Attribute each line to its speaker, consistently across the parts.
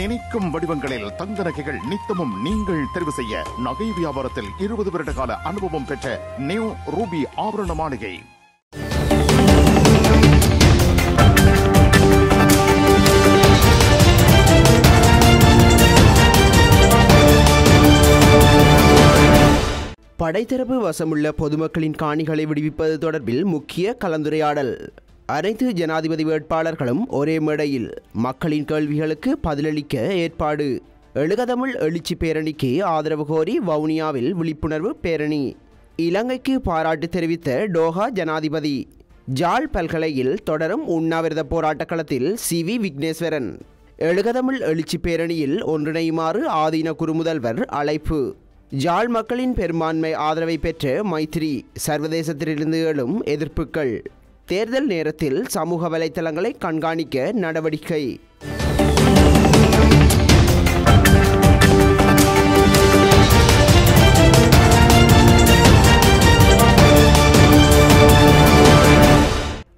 Speaker 1: நினைக்கும் வடிவங்களில் தங்க நகைகள் நித்தமும் நீங்கள் தெரிவு செய்ய நகை வியாபாரத்தில் இருபது வருட கால அனுபவம் பெற்ற நியூ ரூபி ஆபரண மாளிகை.
Speaker 2: படைத்தரப்பு வசமுள்ள பொதுமக்களின் காணிகளை விடுவிப்பது தொடர்பில் முக்கிய கலந்துரையாடல். அனைத்து ஜனாதிபதி வேட்பாளர்களும் ஒரே மேடையில் மக்களின் கேள்விகளுக்கு பதிலளிக்க ஏற்பாடு. எழுகதமிழ் எழுச்சி பேரணிக்கு ஆதரவு கோரி வவுனியாவில் விழிப்புணர்வு பேரணி. இலங்கைக்கு பாராட்டு தெரிவித்த டோஹா ஜனாதிபதி. ஜாழ் பல்கலையில் தொடரும் உண்ணாவிரத போராட்ட களத்தில் சி வி விக்னேஸ்வரன். எழுகதமிழ் எழுச்சி பேரணியில் ஒன்றிணையுமாறு ஆதீன குறுமுதல்வர் அழைப்பு. ஜாழ் மக்களின் பெரும்பான்மை ஆதரவை பெற்ற மைத்திரி சர்வதேசத்திலிருந்து எழும் எதிர்ப்புகள் தேர்தல் நேரத்தில் சமூக வலைத்தளங்களை கண்காணிக்க நடவடிக்கை.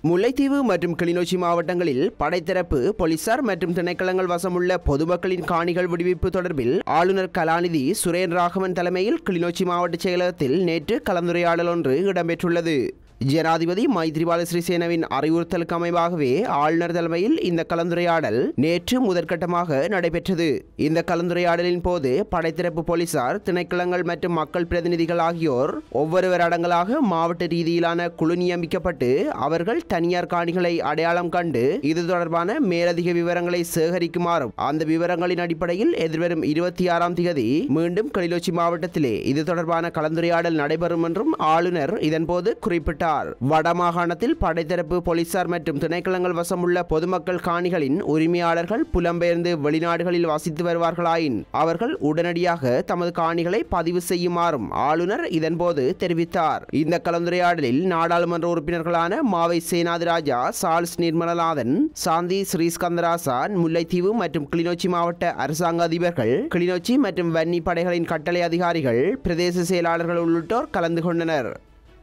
Speaker 2: முல்லைத்தீவு மற்றும் கிளிநொச்சி மாவட்டங்களில் படைத்தரப்பு போலீசார் மற்றும் திணைக்களங்கள் வசமுள்ள பொதுமக்களின் காணிகள் விடுவிப்பு தொடர்பில் ஆளுநர் கலாநிதி சுரேன் ராகவன் தலைமையில் கிளிநொச்சி மாவட்ட செயலகத்தில் நேற்று கலந்துரையாடல் ஒன்று இடம்பெற்றுள்ளது. ஜனாதிபதி மைத்ரிபால சிறிசேனவின் அறிவுறுத்தலுக்கு அமைவாகவே ஆளுநர் தலைமையில் இந்த கலந்துரையாடல் நேற்று முதற்கட்டமாக நடைபெற்றது. இந்த கலந்துரையாடலின் போது படைத்திறப்பு போலீசார் திணைக்களங்கள் மற்றும் மக்கள் பிரதிநிதிகள் ஆகியோர் ஒவ்வொருவர் அடங்கலாக மாவட்ட ரீதியிலான குழு நியமிக்கப்பட்டு அவர்கள் தனியார் காணிகளை அடையாளம் கண்டு இது தொடர்பான மேலதிக விவரங்களை சேகரிக்குமாறும் அந்த விவரங்களின் அடிப்படையில் எதிர்வரும் இருபத்தி ஆறாம் தேதி மீண்டும் கிளிநொச்சி மாவட்டத்திலே இது தொடர்பான கலந்துரையாடல் நடைபெறும் என்றும் ஆளுநர் இதன்போது குறிப்பிட்டார். வடமாகாணத்தில் படைத்தரப்பு போலீசார் மற்றும் திணைக்களங்கள் வசமுள்ள பொதுமக்கள் காணிகளின் உரிமையாளர்கள் புலம்பெயர்ந்து வெளிநாடுகளில் வசித்து வருவார்களாயின் அவர்கள் உடனடியாக தமது காணிகளை பதிவு செய்யுமாறும் ஆளுநர் இதன்போது தெரிவித்தார். இந்த கலந்துரையாடலில் நாடாளுமன்ற உறுப்பினர்களான மாவை சேனாதிராஜா சால்ஸ் நிர்மலநாதன் சாந்தி ஸ்ரீஸ்கந்தராசான் முல்லைத்தீவு மற்றும் கிளிநொச்சி மாவட்ட அரசாங்க அதிபர்கள் கிளிநொச்சி மற்றும் வன்னி படைகளின் கட்டளை அதிகாரிகள் பிரதேச செயலாளர்கள் உள்ளிட்டோர் கலந்து கொண்டனர்.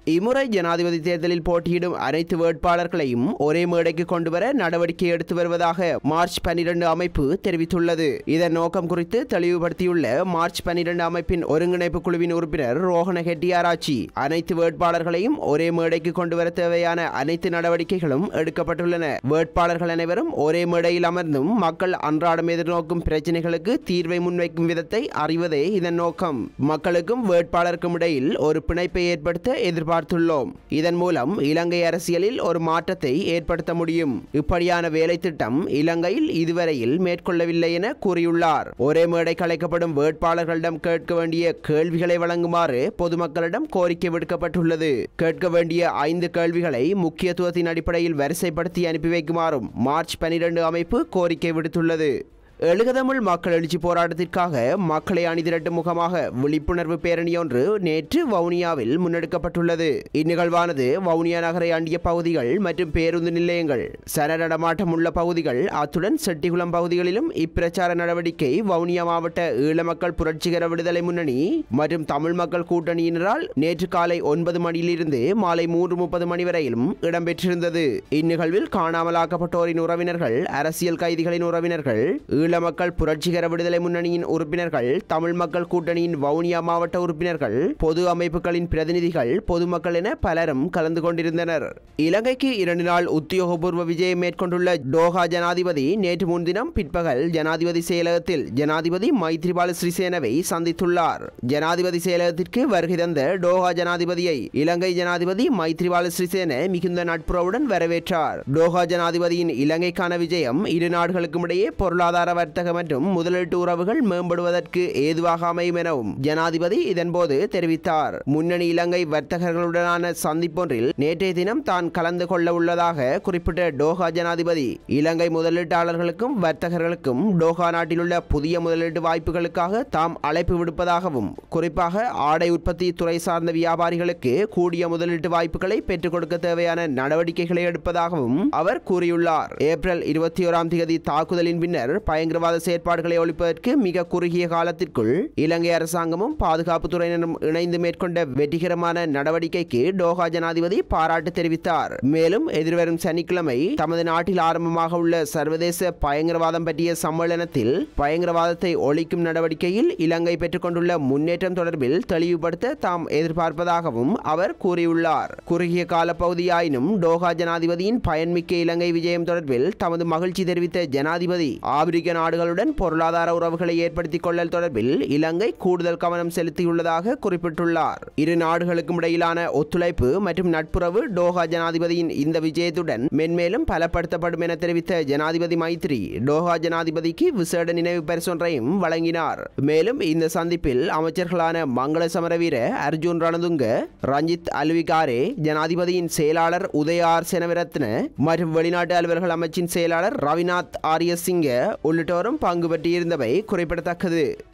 Speaker 2: இம்முறை ஜனாதிபதி தேர்தலில் போட்டியிடும் அனைத்து வேட்பாளர்களையும் ஒரே மேடைக்கு கொண்டுவர நடவடிக்கை எடுத்து வருவதாக மார்ச் பனிரெண்டு அமைப்பு தெரிவித்துள்ளது. இதன் நோக்கம் குறித்து தெளிவுபடுத்தியுள்ள மார்ச் பனிரெண்டு அமைப்பின் ஒருங்கிணைப்பு குழுவின் உறுப்பினர் ரோஹன ஹெட்டியாராச்சி அனைத்து வேட்பாளர்களையும் ஒரே மேடைக்கு கொண்டுவர தேவையான அனைத்து நடவடிக்கைகளும் எடுக்கப்பட்டுள்ளன. வேட்பாளர்கள் அனைவரும் ஒரே மேடையில் அமர்ந்தும் மக்கள் அன்றாடம் எதிர்நோக்கும் பிரச்சனைகளுக்கு தீர்வை முன்வைக்கும் விதத்தை அறிவதே இதன் நோக்கம். மக்களுக்கும் வேட்பாளருக்கும் இடையில் ஒரு பிணைப்பை ஏற்படுத்த எதிர்ப்பு பார்த்துள்ளோம் இதன் மூலம் இலங்கை அரசியலில் ஒரு மாற்றத்தை ஏற்படுத்த முடியும். இப்படியான வேலை திட்டம் இலங்கையில் இதுவரையில் மேற்கொள்ளவில்லை என கூறியுள்ளார். ஒரே மேடை கலைக்கப்படும் வேட்பாளர்களிடம் கேட்க வேண்டிய கேள்விகளை வழங்குமாறு பொதுமக்களிடம் கோரிக்கை விடுக்கப்பட்டுள்ளது. கேட்க வேண்டிய ஐந்து கேள்விகளை முக்கியத்துவத்தின் அடிப்படையில் வரிசைப்படுத்தி அனுப்பி வைக்குமாறும் மார்ச் பனிரெண்டு அமைப்பு கோரிக்கை விடுத்துள்ளது. எழுகதமிழ் மக்கள் எழுச்சி போராட்டத்திற்காக மக்களை அணிதிரட்டும் முகமாக விழிப்புணர்வு பேரணி ஒன்று நேற்று வவுனியாவில் முன்னெடுக்கப்பட்டுள்ளது. இந்நிகழ்வானது வவுனியா நகரை அண்டிய பகுதிகள் மற்றும் பேருந்து நிலையங்கள் சர நடமாட்டம் உள்ள பகுதிகள் அத்துடன் செட்டிகுளம் பகுதிகளிலும் இப்பிரச்சார நடவடிக்கை வவுனியா மாவட்ட ஈழ மக்கள் புரட்சிகர விடுதலை முன்னணி மற்றும் தமிழ் மக்கள் கூட்டணியினரால் நேற்று காலை ஒன்பது மணியிலிருந்து மாலை மூன்று முப்பது மணி வரையிலும் இடம்பெற்றிருந்தது. இந்நிகழ்வில் காணாமலாக்கப்பட்டோரின் உறவினர்கள் அரசியல் கைதிகளின் உறவினர்கள் ஈழ மக்கள் புரட்சிகர விடுதலை முன்னணியின் உறுப்பினர்கள் தமிழ் மக்கள் கூட்டணியின் வவுனியா மாவட்ட உறுப்பினர்கள் பொது அமைப்புகளின் பிரதிநிதிகள் பொதுமக்கள் என பலரும் கலந்து கொண்டிருந்தனர். இலங்கைக்கு இரண்டு நாள் உத்தியோகபூர்வ விஜயம் மேற்கொண்டுள்ள டோஹா ஜனாதிபதி நேற்று முன்தினம் பிற்பகல் ஜனாதிபதி செயலகத்தில் ஜனாதிபதி மைத்ரிபால சிறிசேனவை சந்தித்துள்ளார். ஜனாதிபதி செயலகத்திற்கு வருகை தந்த டோஹா ஜனாதிபதியை இலங்கை ஜனாதிபதி மைத்ரிபால சிறிசேன மிகுந்த நட்புறவுடன் வரவேற்றார். டோஹா ஜனாதிபதியின் இலங்கைக்கான விஜயம் இரு நாடுகளுக்கும் இடையே பொருளாதார வர்த்தக மற்றும் முதலீட்டு உறவுகள் மேம்படுவதற்கு ஏதுவாக அமையும் எனவும் ஜனாதிபதி இதன்போது தெரிவித்தார். முன்னணி இலங்கை வர்த்தகர்களுடனான சந்திப்பொன்றில் நேற்றைய தினம் தான் கலந்து கொள்ள உள்ளதாக குறிப்பிட்ட டோஹா ஜனாதிபதி. இலங்கை முதலீட்டாளர்களுக்கும் வர்த்தகர்களுக்கும் டோஹா நாட்டிலுள்ள புதிய முதலீட்டு வாய்ப்புகளுக்காக தாம் அழைப்பு விடுப்பதாகவும் குறிப்பாக ஆடை உற்பத்தி துறை சார்ந்த வியாபாரிகளுக்கு கூடிய முதலீட்டு வாய்ப்புகளை பெற்றுக் கொடுக்க தேவையான நடவடிக்கைகளை எடுப்பதாகவும் அவர் கூறியுள்ளார். ஏப்ரல் இருபத்தி ஓராம் தேதி தாக்குதலின் பின்னர் பயங்கர பயங்கரவாத செயற்பாடுகளை ஒழிப்பதற்கு மிக குறுகிய காலத்திற்குள் இலங்கை அரசாங்கமும் பாதுகாப்பு துறையினரும் இணைந்து மேற்கொண்ட வெற்றிகரமான நடவடிக்கைக்கு டோஹா ஜனாதிபதி பாராட்டு தெரிவித்தார். மேலும் எதிர்வரும் சனிக்கிழமை தமது நாட்டில் ஆரம்பமாக உள்ள சர்வதேச பயங்கரவாதம் பற்றிய சம்மேளனத்தில் பயங்கரவாதத்தை ஒழிக்கும் நடவடிக்கையில் இலங்கை பெற்றுக்கொண்டுள்ள முன்னேற்றம் தொடர்பில் தெளிவுபடுத்த தாம் எதிர்பார்ப்பதாகவும் அவர் கூறியுள்ளார். குறுகிய கால பகுதியாயினும் டோஹா ஜனாதிபதியின் பயன்மிக்க இலங்கை விஜயம் தொடர்பில் தமது மகிழ்ச்சி தெரிவித்த ஜனாதிபதி ஆப்பிரிக்க நாடுகளுடன் பொருளாதார உறவுகளை ஏற்படுத்திக் கொள்ளல் தொடர்பில் இலங்கை கூடுதல் கவனம் செலுத்தியுள்ளதாக குறிப்பிட்டுள்ளார். இரு நாடுகளுக்கும் இடையிலான ஒத்துழைப்பு மற்றும் நட்புறவு டோஹா ஜனாதிபதியின் இந்த விஜயத்துடன் மென்மேலும் பலப்படுத்தப்படும் என தெரிவித்த ஜனாதிபதி மைத்ரி டோஹா ஜனாதிபதிக்கு விசேட நினைவு பரிசொன்றையும் வழங்கினார். மேலும் இந்த சந்திப்பில் அமைச்சர்களான மங்கள சமரவீர அர்ஜுன் ரணதுங்க ரஞ்சித் அல்விகாரே ஜனாதிபதியின் செயலாளர் உதயார் செனவிரத்ன மற்றும் வெளிநாட்டு அலுவலர்கள் அமைச்சின் செயலாளர் ரவிநாத் ஆரியசிங்க உள்ள உள்ளிட்டோரும் பங்கு பெற்றிருந்தவை குறிப்பிடத்தக்கது.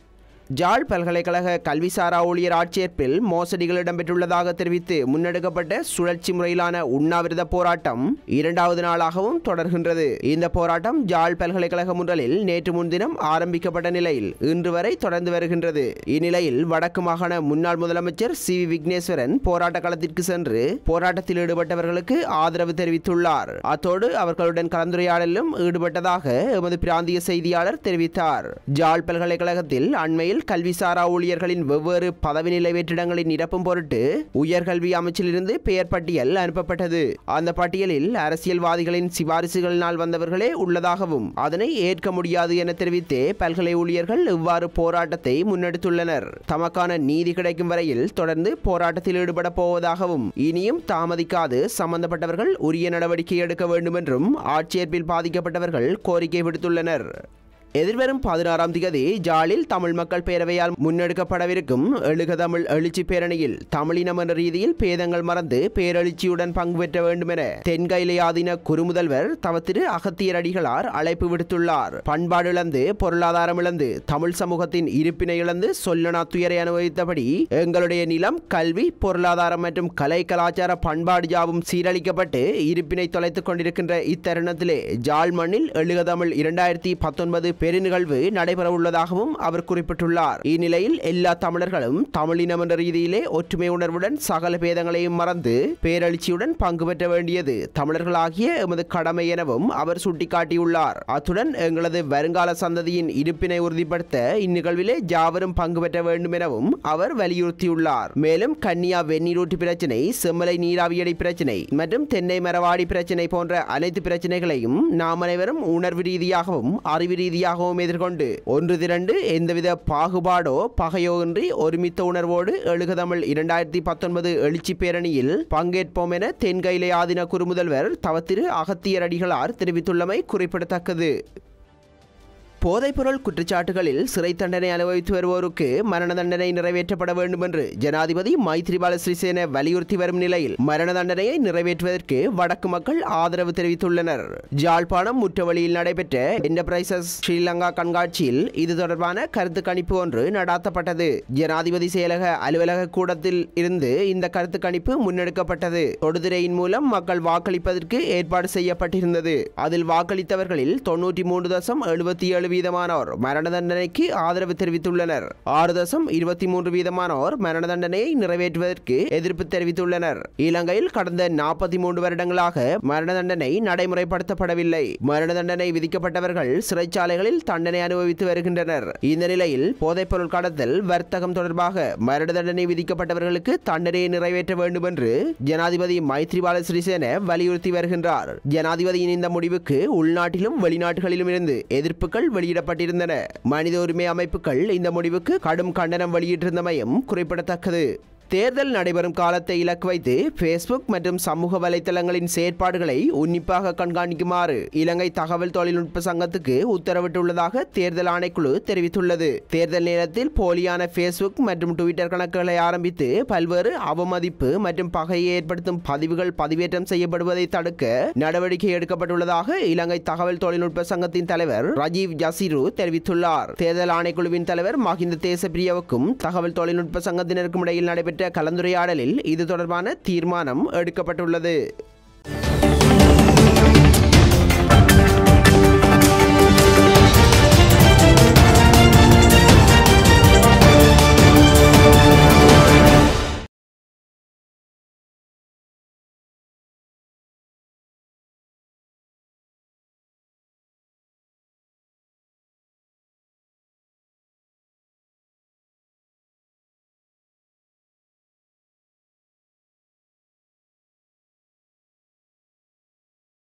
Speaker 2: ஜாழ் பல்கலைக்கழக கல்விசாரா ஊழியர் ஆட்சேர்ப்பில் மோசடிகள் இடம்பெற்றுள்ளதாக தெரிவித்து முன்னெடுக்கப்பட்ட சுழற்சி முறையிலான உண்ணாவிரத போராட்டம் இரண்டாவது நாளாகவும் தொடர்கின்றது. இந்த போராட்டம் ஜாழ் பல்கலைக்கழக முன்றலில் நேற்று முன்தினம் ஆரம்பிக்கப்பட்ட நிலையில் இன்று வரை தொடர்ந்து வருகின்றது. இந்நிலையில் வடக்கு மாகாண முன்னாள் முதலமைச்சர் சி வி விக்னேஸ்வரன் போராட்ட களத்திற்கு சென்று போராட்டத்தில் ஈடுபட்டவர்களுக்கு ஆதரவு தெரிவித்துள்ளார். அத்தோடு அவர்களுடன் கலந்துரையாடலிலும் ஈடுபட்டதாக எமது பிராந்திய செய்தியாளர் தெரிவித்தார். ஜாழ் பல்கலைக்கழகத்தில் அண்மையில் கல்விசாரா ஊழியர்களின் வெவ்வேறு பதவி நிலை வெற்றிடங்களை நிரப்பும் பொருட்டு உயர்கல்வி அமைச்சிலிருந்து பெயர் பட்டியல் அனுப்பப்பட்டது. அந்த பட்டியலில் அரசியல்வாதிகளின் சிபாரிசுகளினால் வந்தவர்களே உள்ளதாகவும் அதனை ஏற்க முடியாது என தெரிவித்தே பல்கலை ஊழியர்கள் இவ்வாறு போராட்டத்தை முன்னெடுத்துள்ளனர். தமக்கான நீதி கிடைக்கும் வரையில் தொடர்ந்து போராட்டத்தில் ஈடுபட போவதாகவும் இனியும் தாமதிக்காது சம்பந்தப்பட்டவர்கள் உரிய நடவடிக்கை எடுக்க வேண்டும் என்றும் ஆட்சேர்ப்பில் பாதிக்கப்பட்டவர்கள் கோரிக்கை விடுத்துள்ளனர். எதிர்வரும் பதினாறாம் தேதி ஜாலில் தமிழ் மக்கள் பேரவையால் முன்னெடுக்கப்படவிருக்கும் எழுக தமிழ் எழுச்சி பேரணியில் தமிழினம் என்ற ரீதியில் பேதங்கள் மறந்து பேரெழுச்சியுடன் பங்கு பெற்ற வேண்டும் என தென்கைலையாதீன குறுமுதல்வர் தவ திரு அகத்தியர் அடிகளார் அழைப்பு விடுத்துள்ளார். பண்பாடு இழந்து பொருளாதாரம் இழந்து தமிழ் சமூகத்தின் இருப்பினை இழந்து சொல்லனா துயரை அனுபவித்தபடி எங்களுடைய நிலம் கல்வி பொருளாதாரம் மற்றும் கலை கலாச்சார பண்பாடு யாவும் சீரழிக்கப்பட்டு இருப்பினை தொலைத்துக் கொண்டிருக்கின்ற இத்தருணத்திலே ஜாழ் மண்ணில் எழுக தமிழ் இரண்டாயிரத்தி பத்தொன்பது பெருநிகழ்வு நடைபெறவுள்ளதாகவும் அவர் குறிப்பிட்டுள்ளார். இந்நிலையில் எல்லா தமிழர்களும் தமிழினம் என்ற ரீதியிலே ஒற்றுமை உணர்வுடன் சகல பேதங்களையும் மறந்து பேரெழுச்சியுடன் பங்கு பெற்ற வேண்டியது தமிழர்களாகிய எமது கடமை எனவும் அவர் சுட்டிக்காட்டியுள்ளார். அத்துடன் எங்களது வருங்கால சந்ததியின் இருப்பினை உறுதிப்படுத்த இந்நிகழ்விலே ஜாவரும் பங்கு பெற்ற வேண்டும் எனவும் அவர் வலியுறுத்தியுள்ளார். மேலும் கன்னியா வெந்நீரூட்டு பிரச்சினை செம்மலை நீராவியடி பிரச்சினை மற்றும் தென்னை மரவாடி பிரச்சினை போன்ற அனைத்து பிரச்சினைகளையும் நாம் அனைவரும் உணர்வு ரீதியாகவும் அறிவு அமைதியாகவும் எதிர்கொண்டு ஒன்று திரண்டு எந்தவித பாகுபாடோ பகையோ இன்றி ஒருமித்த உணர்வோடு எழுகதமிழ் இரண்டாயிரத்தி பத்தொன்பது எழுச்சி பேரணியில் பங்கேற்போம் என தென்கையிலே ஆதின குறுமுதல்வர் தவத்திரு அகத்தியர் அடிகளார் தெரிவித்துள்ளமை குறிப்பிடத்தக்கது. போதைப்பொருள் குற்றச்சாட்டுகளில் சிறை தண்டனை அனுபவித்து வருவோருக்கு மரண தண்டனை நிறைவேற்றப்பட வேண்டும் என்று ஜனாதிபதி மைத்ரிபால சிறிசேன வலியுறுத்தி வரும் நிலையில் மரண தண்டனையை நிறைவேற்றுவதற்கு வடக்கு மக்கள் ஆதரவு தெரிவித்துள்ளனர். ஜாழ்ப்பாணம் முற்றவழியில் நடைபெற்ற என்டர்பிரைசஸ் ஸ்ரீலங்கா கண்காட்சியில் இது தொடர்பான கருத்து கணிப்பு ஒன்று நடாத்தப்பட்டது. ஜனாதிபதி செயலக அலுவலக கூடத்தில் இருந்து இந்த கருத்து கணிப்பு முன்னெடுக்கப்பட்டது. தொடுதிரையின் மூலம் மக்கள் வாக்களிப்பதற்கு ஏற்பாடு செய்யப்பட்டிருந்தது. அதில் வாக்களித்தவர்களில் தொன்னூற்றி மூன்று தசம் எழுபத்தி ஏழு வீதமானோர் மரண தண்டனைக்கு ஆதரவு தெரிவித்துள்ளனர். ஆறு தசம் இருபத்தி மூன்று வீதமானோர் மரண தண்டனையை நிறைவேற்றுவதற்கு எதிர்ப்பு தெரிவித்துள்ளனர். இலங்கையில் கடந்த நாற்பத்தி மூன்று வருடங்களாக மரண தண்டனை நடைமுறைப்படுத்தப்படவில்லை. மரண தண்டனை விதிக்கப்பட்டவர்கள் சிறைச்சாலைகளில் தண்டனை அனுபவித்து வருகின்றனர். இந்த நிலையில் போதைப்பொருள் கடத்தல் வர்த்தகம் தொடர்பாக மரண தண்டனை விதிக்கப்பட்டவர்களுக்கு தண்டனையை நிறைவேற்ற வேண்டும் என்று ஜனாதிபதி மைத்ரிபால சிறிசேன வலியுறுத்தி வருகின்றார். ஜனாதிபதியின் இந்த முடிவுக்கு உள்நாட்டிலும் வெளிநாடுகளிலும் இருந்து எதிர்ப்புகள் வெளியிடப்பட்டிருந்தன. மனித உரிமை அமைப்புகள் இந்த முடிவுக்கு கடும் கண்டனம் வெளியிட்டிருந்தமையும் குறிப்பிடத்தக்கது. தேர்தல் நடைபெறும் காலத்தை இலக்கு வைத்து ஃபேஸ்புக் மற்றும் சமூக வலைத்தளங்களின் செயற்பாடுகளை உன்னிப்பாக கண்காணிக்குமாறு இலங்கை தகவல் தொழில்நுட்ப சங்கத்துக்கு உத்தரவிட்டுள்ளதாக தேர்தல் ஆணைக்குழு தெரிவித்துள்ளது. தேர்தல் நேரத்தில் போலியான ஃபேஸ்புக் மற்றும் ட்விட்டர் கணக்குகளை ஆரம்பித்து பல்வேறு அவமதிப்பு மற்றும் பகையை ஏற்படுத்தும் பதிவுகள் பதிவேற்றம் செய்யப்படுவதை தடுக்க நடவடிக்கை எடுக்கப்பட்டுள்ளதாக இலங்கை தகவல் தொழில்நுட்ப சங்கத்தின் தலைவர் ரஜீவ் ஜசிரு தெரிவித்துள்ளார். தேர்தல் ஆணைக்குழுவின் தலைவர் மஹிந்த தேசப்பிரியவுக்கும் தகவல் தொழில்நுட்ப சங்கத்தினருக்கும் இடையில் நடைபெற்ற நடைபெற்ற கலந்துரையாடலில் இது தொடர்பான தீர்மானம் எடுக்கப்பட்டுள்ளது.